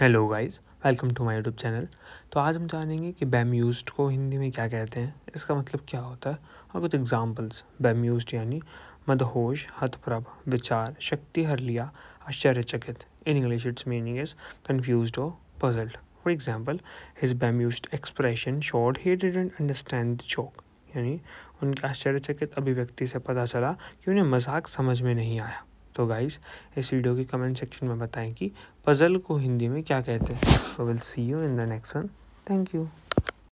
Hello guys welcome to my YouTube channel तो आज हम जानेंगे कि बैम्यूज्ड को हिंदी में क्या कहते हैं। इसका मतलब क्या होता है? और कुछ एग्जांपल्स बैम्यूज्ड यानी मदहोश हथप्रभ विचार, शक्ति हर लिया आश्चर्यचकित in English its meaning is confuse और puzzled for example his bemused expression showed he didn't understand joke यानी उनके आश्चर्यचकित अभिव्यक्ति से पता चला कि उन्हें मज़ाक समझ में नहीं आया। तो गाइस इस वीडियो के कमेंट सेक्शन में बताएँ कि पज़ल को हिंदी में क्या कहते हैं। Will see you in the next one thank you